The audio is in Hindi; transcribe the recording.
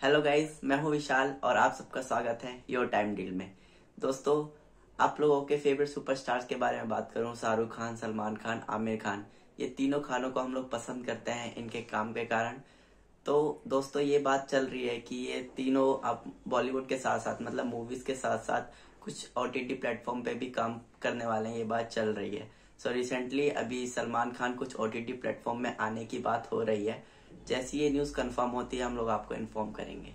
हेलो गाइस मैं हूँ विशाल और आप सबका स्वागत है योर टाइम डील में। दोस्तों आप लोगों के फेवरेट सुपरस्टार्स के बारे में बात करूँ शाहरुख खान सलमान खान आमिर खान। ये तीनों खानों को हम लोग पसंद करते हैं इनके काम के कारण। तो दोस्तों ये बात चल रही है कि ये तीनों आप बॉलीवुड के साथ साथ मतलब मूवीज़ के साथ साथ कुछ ओ टी प्लेटफॉर्म पे भी काम करने वाले हैं ये बात चल रही है। सो so, रिसेंटली अभी सलमान खान कुछ ओ टी प्लेटफॉर्म में आने की बात हो रही है। जैसी ये न्यूज़ कंफर्म होती है हम लोग आपको इन्फॉर्म करेंगे।